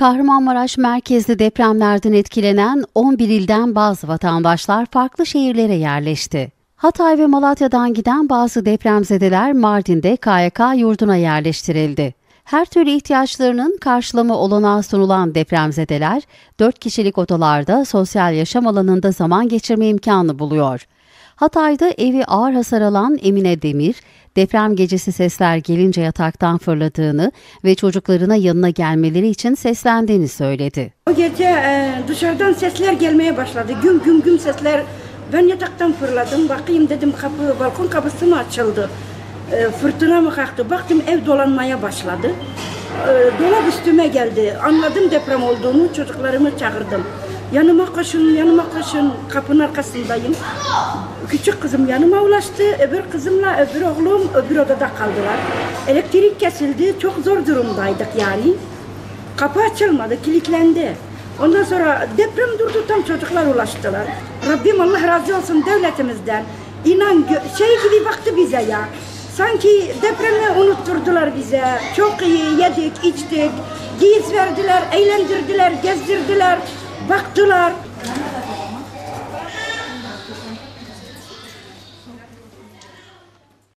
Kahramanmaraş merkezli depremlerden etkilenen 11 ilden bazı vatandaşlar farklı şehirlere yerleşti. Hatay ve Malatya'dan giden bazı depremzedeler Mardin'de KYK yurduna yerleştirildi. Her türlü ihtiyaçlarının karşılama olanağı sunulan depremzedeler, 4 kişilik odalarda sosyal yaşam alanında zaman geçirme imkanı buluyor. Hatay'da evi ağır hasar alan Emine Demir, deprem gecesi sesler gelince yataktan fırladığını ve çocuklarına yanına gelmeleri için seslendiğini söyledi. O gece e, dışarıdan sesler gelmeye başladı. Güm güm güm sesler. Ben yataktan fırladım. Bakayım dedim kapı, balkon kapısı mı açıldı? E, fırtına mı kalktı? Baktım ev dolanmaya başladı. E, dolap üstüme geldi. Anladım deprem olduğunu. Çocuklarımı çağırdım. Yanıma koşun, yanıma koşun. Kapının arkasındayım. Küçük kızım yanıma ulaştı. Öbür kızımla öbür oğlum öbür odada kaldılar. Elektrik kesildi. Çok zor durumdaydık yani. Kapı açılmadı, kilitlendi. Ondan sonra deprem durdu tam çocuklar ulaştılar. Rabbim Allah razı olsun devletimizden. İnan şey gibi baktı bize ya. Sanki depremi unutturdular bize. Çok iyi yedik, içtik. Giyiz verdiler, eğlendirdiler, gezdirdiler, baktılar.